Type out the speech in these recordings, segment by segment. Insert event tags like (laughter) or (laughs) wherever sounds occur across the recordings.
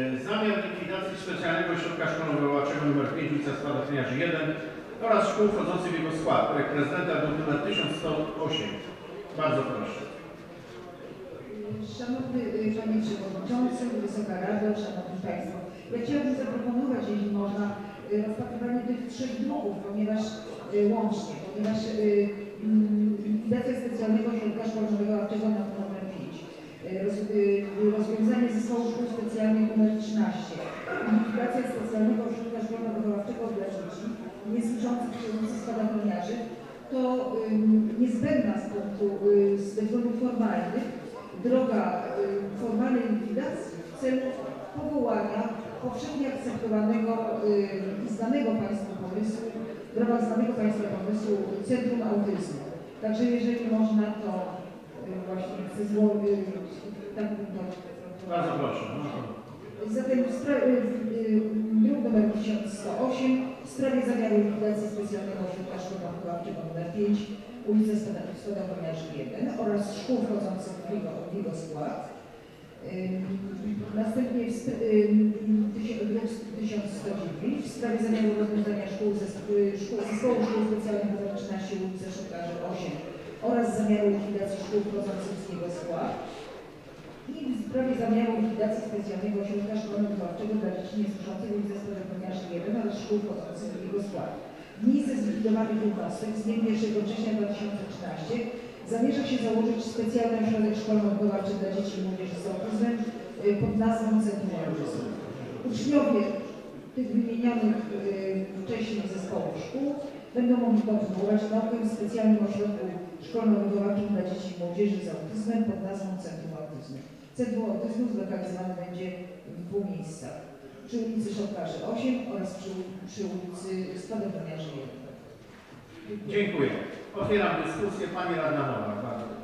Zamiar likwidacji specjalnego ośrodka szkolno-wychowawczego nr 5 ulica Spadochroniarzy 1 oraz szkół wchodzących w jego skład. Projekt prezydenta druk nr 1108. Bardzo proszę. Szanowny y, Panie Przewodniczący, Wysoka Rado, Szanowni Państwo. Ja chciałabym zaproponować, jeśli można, y, rozpatrywanie tych trzech druków, ponieważ y, łącznie, ponieważ y, mm, likwidacja specjalnego ośrodka szkolno-wychowawczego na numer 5, y, roz, y, rozwiązanie zespołu szkół specjalnych numer 13, likwidacja specjalnego ośrodka szkolno-wychowawczego dla dzieci niesłyszących przy ulicy Spadochroniarzy, to niezbędna z punktu, y, z względów formalnych, droga y, formalnej likwidacji w celu powołania powszechnie akceptowanego y, i znanego Państwu pomysłu, w ramach znanego Państwa pomysłu Centrum Autyzmu. Także jeżeli można, to y, właśnie chcę zło, tak Bardzo proszę. Zatem w spra- y, y, druk nr 1108 w sprawie zamiaru likwidacji specjalnego ośrodka szkolno-wychowawczego nr 5 ulica Stodochoniarzy 1 oraz szkół wchodzących w jego, w jego skład. Następnie w druk 1109 w sprawie zamiaru rozwiązania szkół, zes- y, szkół zespołu szkół specjalnych nr 13 ulica Szopkarzy 8 oraz zamiaru likwidacji szkół wchodzących w jego skład i w sprawie zamiaru likwidacji specjalnego ośrodka szkolno-wychowawczego dla dzieci niesłyszących ulicy Stodochoniarzy 1 oraz szkół wchodzących w jego skład. W miejsce zlikwidowanych jednostek z dniem 1 września 2013 zamierza się założyć specjalny ośrodek szkolno-wychowawczy dla dzieci i młodzieży z autyzmem y, pod nazwą Centrum Autyzmu. Uczniowie tych wymienionych y, wcześniej zespołów szkół będą mogli kontynuować naukę w specjalnym ośrodku szkolno-wychowawczym dla dzieci i młodzieży z autyzmem pod nazwą Centrum Autyzmu. Centrum Autyzmu zlokalizowane będzie w dwóch miejscach. Przy ulicy Szopkarzy 8 oraz przy, przy ulicy Spadochroniarzy 1. Dziękuję. Otwieram dyskusję. Pani Radna Nowak. Bardzo proszę.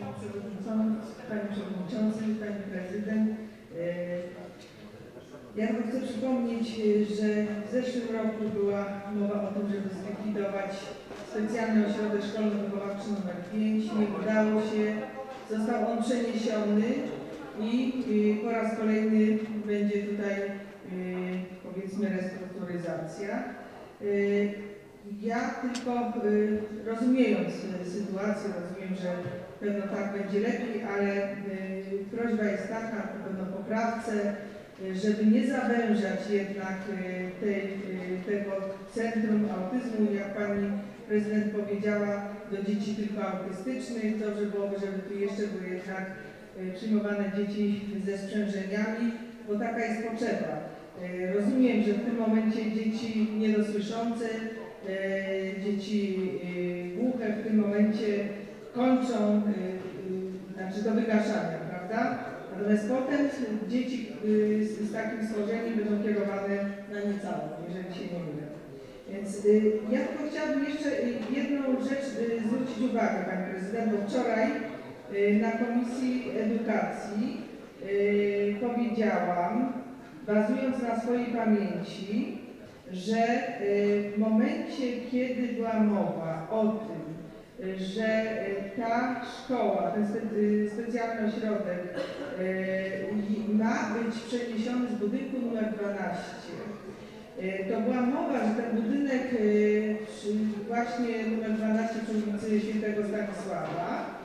Panie Przewodniczący, Panie Przewodniczący, Pani Prezydent. e, Ja tylko chcę przypomnieć, e, że w zeszłym roku była mowa o tym, żeby zlikwidować specjalny ośrodek szkolno-wychowawczy nr 5. Nie udało się. Został on przeniesiony i e, po raz kolejny będzie tutaj e, powiedzmy restrukturyzacja. Ja tylko rozumiejąc sytuację, rozumiem, że pewno tak będzie lepiej, ale prośba jest taka, na pewno poprawce, żeby nie zawężać jednak y, tej, y, tego centrum autyzmu, jak pani prezydent powiedziała, do dzieci tylko autystycznych. Dobrze byłoby, żeby tu jeszcze były jednak y, przyjmowane dzieci ze sprzężeniami, bo taka jest potrzeba. Rozumiem, że w tym momencie dzieci niedosłyszące dzieci głuche w tym momencie kończą, znaczy do wygaszania, prawda? Natomiast potem dzieci z, z takim stworzeniem będą kierowane na niecałą, jeżeli się nie mylę. Więc e, ja tylko chciałabym jeszcze e, jedną rzecz zwrócić uwagę, Pani Prezydent, bo wczoraj na Komisji Edukacji powiedziałam, bazując na swojej pamięci, że y, w momencie, kiedy była mowa o tym, y, że y, ta szkoła, ten spe, specjalny ośrodek y, ma być przeniesiony z budynku numer 12, y, to była mowa, że ten budynek właśnie numer 12 przy ulicy Świętego Stanisława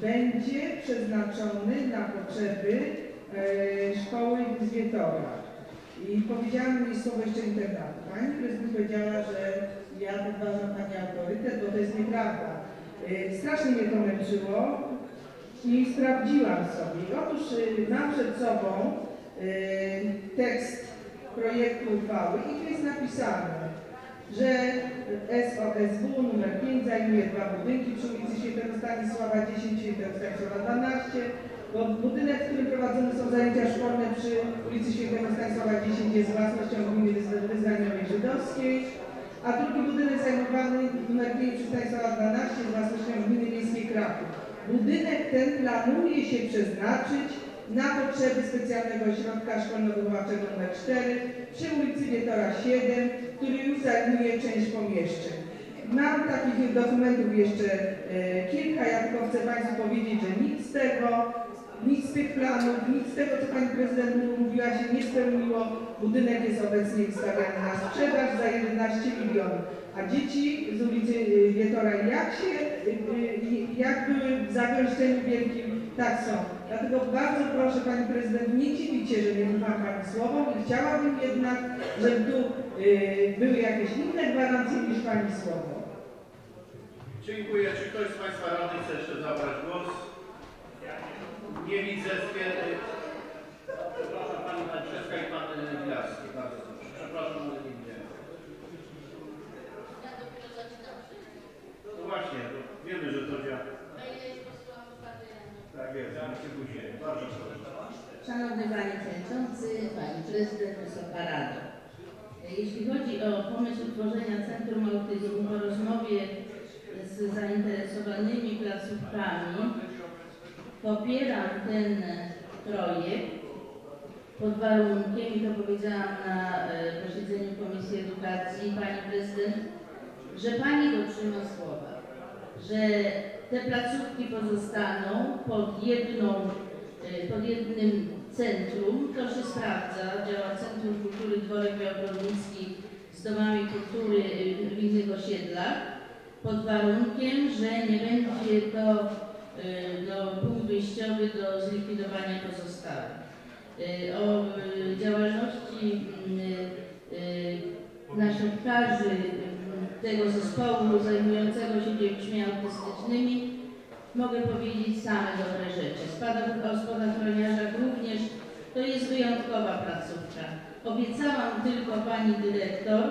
będzie przeznaczony na potrzeby szkoły Zwietowa. I powiedziała mi słowo jeszcze internatu. Pani prezydent powiedziała, że ja podważam Pani bo to jest nieprawda. Yy, Strasznie mnie to męczyło i sprawdziłam sobie. Otóż yy, mam przed sobą yy, tekst projektu uchwały i tu jest napisane, że SOSW numer 5 zajmuje dwa budynki przy ulicy Świętego Stanisława 10, Świętego Stanisława 12, bo budynek, w którym prowadzone są zajęcia szkolne przy ulicy Świętego Stanisława 10 jest własnością gminy wyz- wyznaniowej żydowskiej, a drugi budynek zajmowany numer 5 przy Stanisława 12 jest własnością gminy miejskiej Kraków. Budynek ten planuje się przeznaczyć na potrzeby specjalnego ośrodka szkolno-wychowawczego nr 4 przy ulicy Wietora 7, który już zajmuje część pomieszczeń. Mam takich dokumentów jeszcze e, kilka, ja tylko chcę Państwu powiedzieć, że nic z tego, nic z tych planów, nic z tego, co Pani Prezydent mówiła, się nie spełniło. Budynek jest obecnie wystawiany na sprzedaż za 11 milionów. A dzieci z ulicy y, Wietora jak się, y, y, jak były w zagęszczeniu wielkim, tak są. Dlatego bardzo proszę Pani Prezydent, nie dziwicie, że nie ufam Pani słowom i chciałabym jednak, żeby tu y, były jakieś inne gwarancje niż Pani słowo. Dziękuję. Czy ktoś z Państwa radnych chce jeszcze zabrać głos? Nie widzę. Stwierdzę. Przepraszam Pani Franciszka i Pan Wilarski. Bardzo proszę. Przepraszam, ale nie widziałem. No właśnie, to wiemy, że to działa. Tak jest, się później. Bardzo proszę. Szanowny Panie Przewodniczący, Pani Prezydent, Wysoka Rado. Jeśli chodzi o pomysł utworzenia Centrum Autyzmu po rozmowie z zainteresowanymi placówkami, popieram ten projekt pod warunkiem, i to powiedziałam na e, posiedzeniu Komisji Edukacji, Pani Prezydent, że Pani dotrzyma słowa, że te placówki pozostaną pod jedną y, pod jednym centrum, to się sprawdza, działa Centrum Kultury Dworek Białobrodnicki z domami kultury w innych osiedlach, pod warunkiem, że nie będzie to y, no, punkt wyjściowy do zlikwidowania pozostałych. Y, O y, działalności y, naszywkarzy y, tego zespołu zajmującego się dziećmi autystycznymi mogę powiedzieć same dobre rzeczy. Spadok o spadochroniarzach również to jest wyjątkowa placówka. Obiecałam tylko pani dyrektor,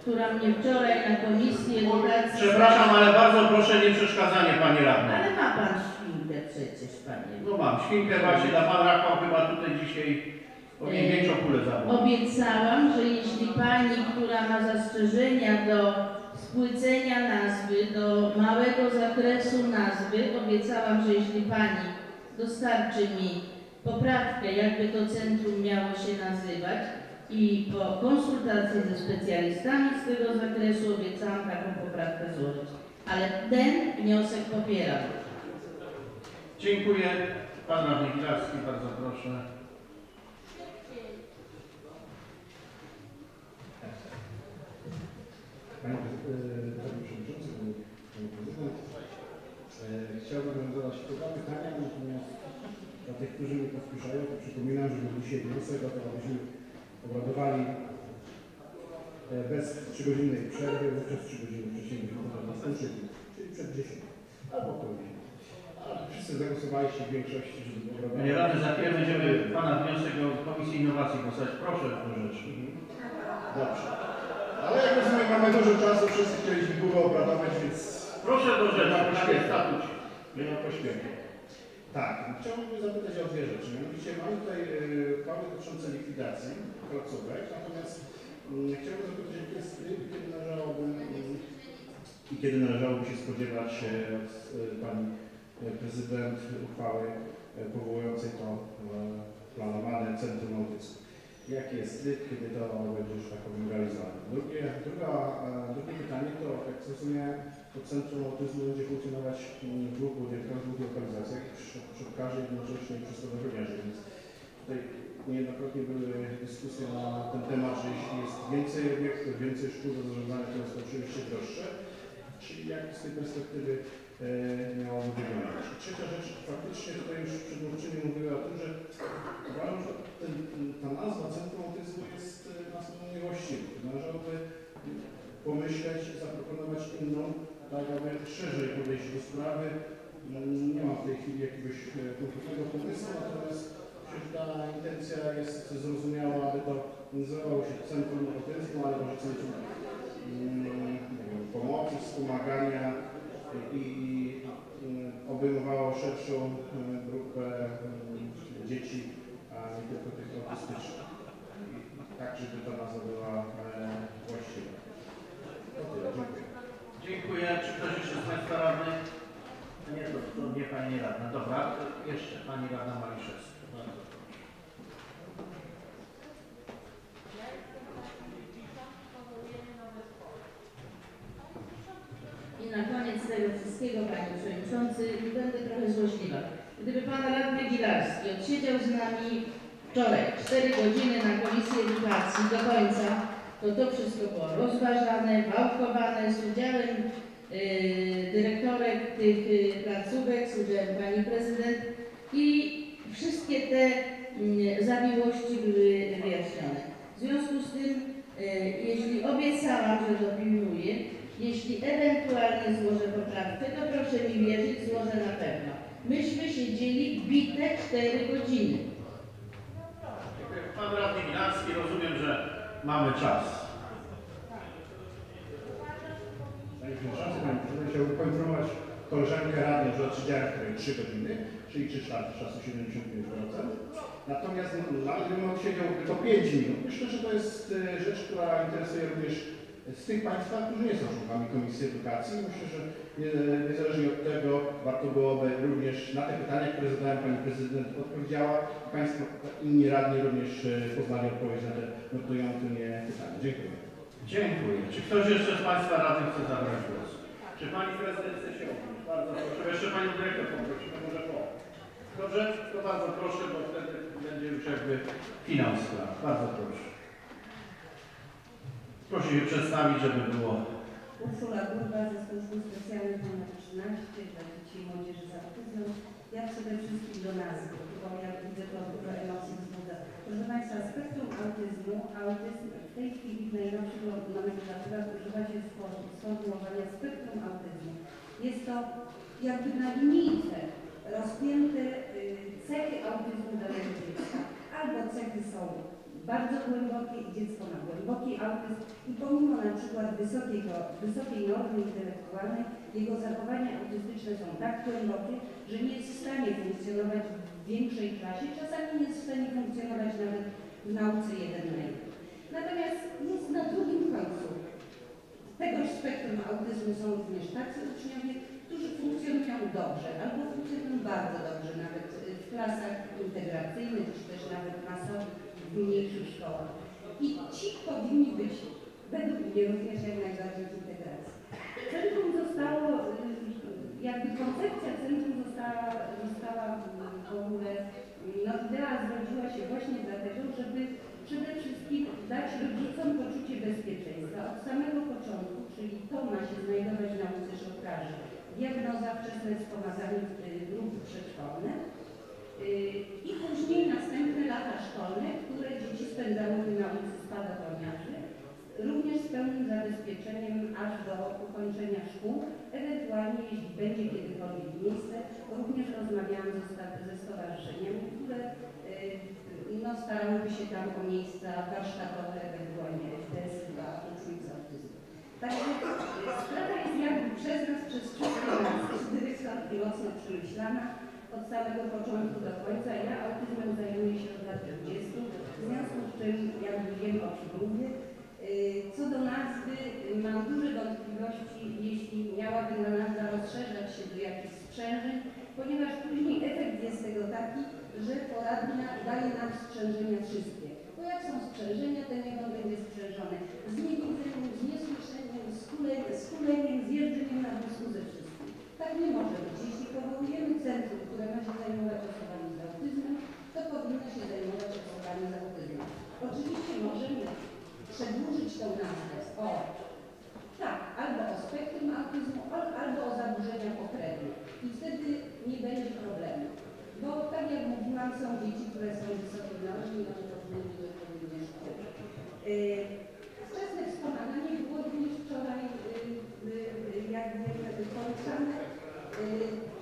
która mnie wczoraj na Komisji Edukacji... Przepraszam, ale bardzo proszę nie przeszkadzanie Pani Radnej. Pan szpinkę przecież, panie. No mam, świnkę właśnie dla Pan Rafał chyba tutaj dzisiaj powinien Ej. większą kulę zabrać. Obiecałam, że jeśli pani, która ma zastrzeżenia do spłycenia nazwy, do małego zakresu nazwy, obiecałam, że jeśli pani dostarczy mi poprawkę, jakby to centrum miało się nazywać i po konsultacji ze specjalistami z tego zakresu obiecałam taką poprawkę złożyć. Ale ten wniosek popieram. Dziękuję. Pan Radny Gilarski, bardzo proszę. Panie, e, Przewodniczący, Panie Prezydent, e, chciałbym zadać kilka pytania, natomiast dla tych, którzy mnie powsłyszają, to przypominam, że dzisiaj o to, abyśmy obradowali e, bez trzygodzinnej przerwy, wówczas przedsięwzięcie to następny, czyli przed 10 albo po 10. Wszyscy zagłosowaliście w większości, żeby obradować. Panie Radny, za chwilę będziemy Pana wniosek do Komisji Innowacji głosować. Proszę do rzeczy. Dobrze. Ale jak rozumiem, mamy dużo czasu, wszyscy chcieliśmy długo obradować, więc Proszę do rzeczy. Nie ma pośpiechu. Tak, chciałbym zapytać o dwie rzeczy. Mianowicie mamy tutaj y, uchwały dotyczące likwidacji placówek, natomiast y, chciałbym zapytać, jaki jest tryb, kiedy należałoby y, i kiedy należałoby się spodziewać y, od y, pani prezydent uchwały y, powołującej to y, planowane Centrum Autyzmu. Jaki jest tryb, kiedy to będzie, że tak powiem, realizowane? Drugie, druga, e, drugie pytanie to, jak zrozumiałem, to Centrum Autyzmu będzie funkcjonować w dwóch budynkach, w dwóch lokalizacjach, przy, każdej jednocześnie przy Stowarzyszeniu, więc tutaj niejednokrotnie były dyskusje na ten temat, że jeśli jest więcej obiektów, więcej szkół do zarządzania, to jest oczywiście droższe, czyli jak z tej perspektywy e, miałoby wyglądać. Trzecia rzecz, faktycznie tutaj już przedmówczyni mówiły o tym, że uważam, że ten, ta nazwa Centrum Autyzmu jest e, nazwą niewłaściwą. Należałoby pomyśleć, zaproponować inną, tak aby szerzej podejść do sprawy. Mm, Nie mam w tej chwili jakiegoś e, konkretnego pomysłu, natomiast ta intencja jest zrozumiała, aby to nazywało się Centrum Autyzmu, ale może Centrum wiem, Pomocy, Wspomagania i, mm, obejmowało szerszą e, grupę mm, dzieci, a nie tylko tych autystycznych. Tak, żeby ta nazwa była e, właściwa. Dziękuję. Dziękuję. Czy ktoś jeszcze z Państwa radnych? Nie, to, to nie Pani Radna. Dobra, jeszcze Pani Radna Maliszewska. Wszystkiego, Panie Przewodniczący. Będę trochę złośliwa. Gdyby Pan Radny Gilarski odsiedział z nami wczoraj 4 godziny na Komisji Edukacji do końca, to to wszystko było rozważane, wałkowane z udziałem yy, dyrektorek tych yy, placówek, z udziałem Pani Prezydent i wszystkie te yy, zawiłości były wyjaśnione. W związku z tym, yy, jeśli obiecałam, że dopilnuję, jeśli ewentualnie złożę poprawkę, to proszę mi wierzyć, złożę na pewno. Myśmy siedzieli bite 4 godziny. Dziękuję. Pan radny Minarski, rozumiem, że mamy czas. Panie Przewodniczący, Panie Przewodniczący, chciałbym poinformować koleżankę radną, że odsiedziałem w której 3 godziny, czyli 3 czwarte czasu 75%. Natomiast no, nawet gdybym odsiedział tylko 5 minut, myślę, że to jest e, rzecz, która interesuje również z tych Państwa, którzy nie są członkami Komisji Edukacji. Myślę, że nie- niezależnie od tego warto byłoby również na te pytania, które zadałem Pani Prezydent odpowiedziała. Państwo inni radni również e, poznali odpowiedź na te nurtujące mnie pytania. Dziękuję. Dziękuję. Czy ktoś jeszcze z Państwa radnych chce zabrać głos? Czy Pani Prezydent chce się odnieść? Bardzo proszę. Jeszcze Panią Dyrektor poprosimy, może po. Dobrze? To bardzo proszę, bo wtedy będzie już jakby finał spraw. Bardzo proszę. Proszę się przedstawić, żeby było Urszula Gurba ze Służby Specjalnej nr 13 dla dzieci i młodzieży z autyzmem. Ja przede wszystkim do nazwy, bo ja widzę to dużo emocji wzbudza. Proszę Państwa, spektrum autyzmu, autyzm w tej chwili w najnowszych nomenklaturach używa się sfor- sformułowania spektrum autyzmu. Jest to jakby na linijce rozpięte y, cechy autyzmu danego dziecka. Albo cechy są bardzo głębokie i dziecko ma głęboki autyzm i pomimo na przykład wysokiego, wysokiej normy intelektualnej, jego zachowania autystyczne są tak głębokie, że nie jest w stanie funkcjonować w większej klasie, czasami nie jest w stanie funkcjonować nawet w nauce jeden na jeden. Natomiast jest na drugim końcu tegoż spektrum autyzmu są również tacy uczniowie, którzy funkcjonują dobrze albo funkcjonują bardzo dobrze, nawet w klasach integracyjnych, czy też nawet masowych w mniejszych szkołach. I ci powinni być według mnie również jak najbardziej w integracji. Centrum zostało, y, jakby koncepcja centrum została, została y, w ogóle, y, no idea zrodziła się właśnie dlatego, żeby przede wszystkim dać rodzicom poczucie bezpieczeństwa od samego początku, czyli to ma się znajdować w nauce szokraży. Diagnoza, wczesne wspomaganie grupy przedszkolne y, i później następne lata szkolne, które dzieci spędzały w nauce spadochroniarzy, również z pełnym zabezpieczeniem aż do ukończenia szkół, ewentualnie jeśli będzie kiedykolwiek miejsce, również rozmawiałam ze, stowarzyszeniami, które y, no, starałyby się tam o miejsca warsztatowe, ewentualnie FTS dla uczniów z autyzmem. Także y, sprawa jest jakby przez nas, przez wszystkich nas, z dyrektorki mocno przemyślana od samego początku do końca. Ja autyzmem zajmuję się od lat 20, w związku z czym jakby wiem o czym mówię. Y, Co do nazwy, y, mam duże wątpliwości, jeśli miałaby na nazwa rozszerzać się do jakichś sprzężeń, ponieważ później efekt jest tego taki, że poradnia daje nam sprzężenia wszystkie. Bo jak są sprzężenia, niech on będzie sprzężony z niewidzeniem, z niesłyszeniem, z kuleniem, z, kuleniem, z na wózku ze wszystkim. Tak nie może być. Jeśli powołujemy centrum, które ma się zajmować osobami z autyzmem, to powinno się zajmować osobami z autyzmem. Oczywiście możemy przedłużyć tą nazwę o tak, albo o spektrum autyzmu, al- albo o zaburzeniach pokrewnych. I wtedy nie będzie problemu. Bo tak jak mówiłam, są dzieci, które są wysokiej normy i one powinny być odpowiednie szkoły. Yy, Wczesne wspomaganie było również wczoraj yy, yy, jak wiem, poruszane. Yy,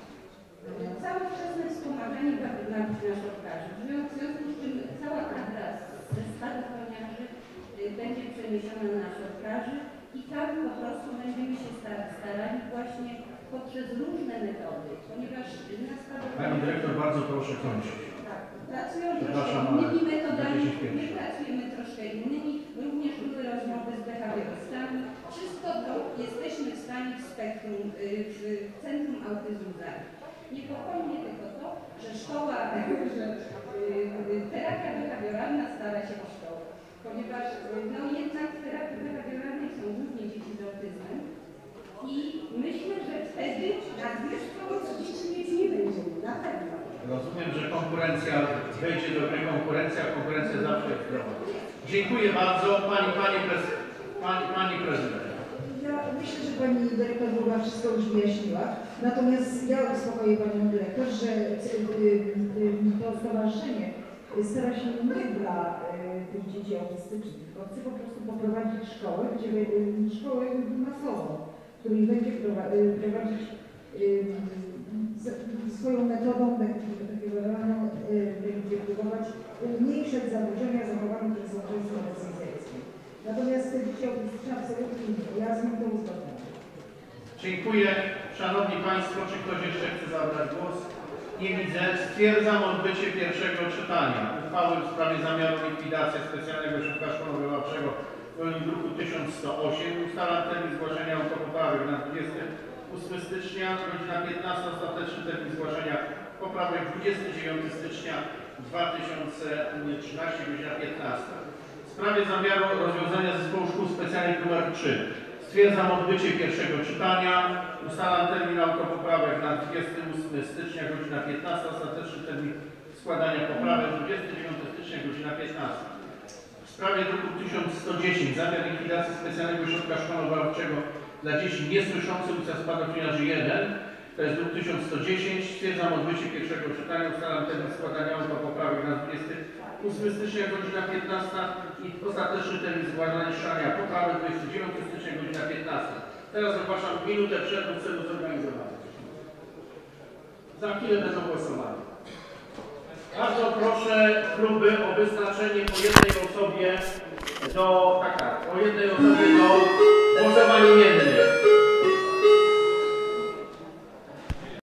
Całe wczesne wspomaganie na, na, na szopkarzy. W związku w związku z czym cała kadra ze spadochroniarzy y, będzie przeniesiona na szopkarzy i tam po prostu będziemy się sta- starali właśnie poprzez różne metody, ponieważ na Pani. Dyrektor, bardzo proszę kończyć. Tak, pracują troszkę innymi metodami, my pracujemy troszkę innymi, również były rozmowy z behawiorystami. Wszystko to jesteśmy w stanie w spektrum, y, w Centrum Autyzmu zabić. Niepokoi mnie tylko to, że szkoła, (laughs) że y, terapia behawioralna stara się o szkołę, ponieważ y, no jednak w terapii behawioralnej są głównie dzieci z autyzmem i myślę, że wtedy Dziękuję bardzo. Pani, pani, prez, pani, pani prezydent. Ja myślę, że pani dyrektor Boga wszystko już wyjaśniła. Natomiast ja uspokoję panią dyrektor, że y, y, to stowarzyszenie stara się nie dla y, tych dzieci autystycznych, tylko chce po prostu poprowadzić szkołę, gdzie szkołę masową, w której będzie prowa- prowadzić swoją metodą będzie próbować umniejszać zaburzenia często obecne w zjawiskiem. Natomiast te autystyczne absolutnie nie. Ja to. Dziękuję. Szanowni Państwo, czy ktoś jeszcze chce zabrać głos? Nie widzę. Stwierdzam odbycie pierwszego czytania uchwały w sprawie zamiaru likwidacji specjalnego środka szkolno-wychowawczego w druku 1108. Ustalam termin zgłaszania autopoprawek na 28 stycznia, godzina 15. Ostateczny termin zgłaszania poprawek 29 stycznia 2013, godzina 15. W sprawie zamiaru rozwiązania zespołu szkół specjalnych nr 3 stwierdzam odbycie pierwszego czytania. Ustalam termin autopoprawek na 28 stycznia, godzina 15. Ostateczny termin składania poprawek 29 stycznia, godzina 15. W sprawie druku 1110 zamiar likwidacji specjalnego środka szkolno-wychowawczego dla dzieci niesłyszących ulica Spadochroniarzy 1 to jest druk 1110. Stwierdzam odbycie pierwszego czytania. Ustalam termin składania autopoprawek na 28 stycznia, godzina 15 i ostateczny termin zgłaszania poprawek 29 stycznia, godzina 15. Teraz ogłaszam minutę przerwy w celu zorganizowania. Za chwilę będą głosowania. Bardzo proszę kluby o wyznaczenie po jednej osobie do, tak, tak, po jednej osobie do głosowania nie